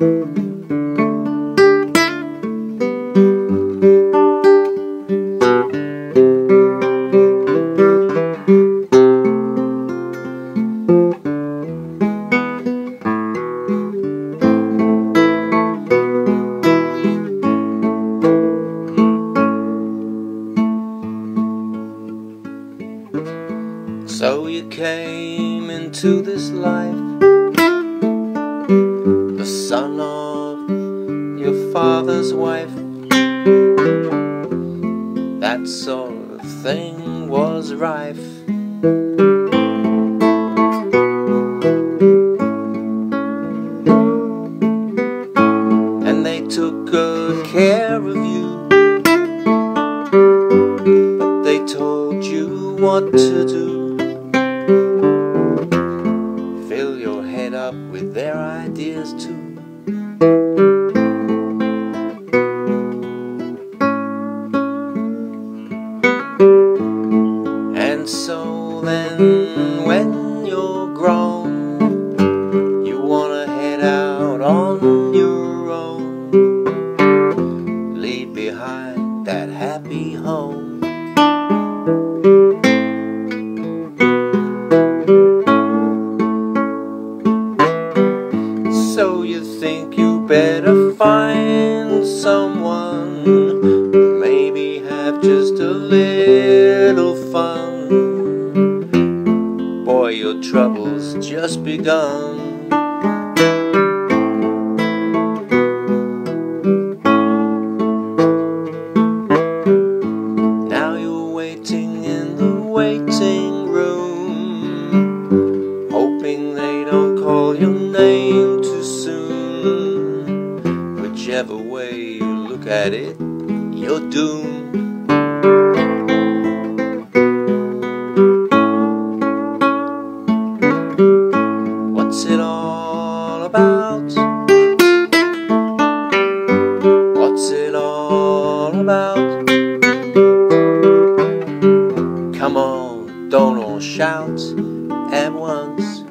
So you came into this life son of your father's wife. That sort of thing was rife. And they took good care of you, but they told you what to do. And better find someone, maybe have just a little fun. Boy, your trouble's just begun. Now you're waiting in the waiting at mm-hmm. it, you're doomed. What's it all about? What's it all about? Come on, don't all shout at once.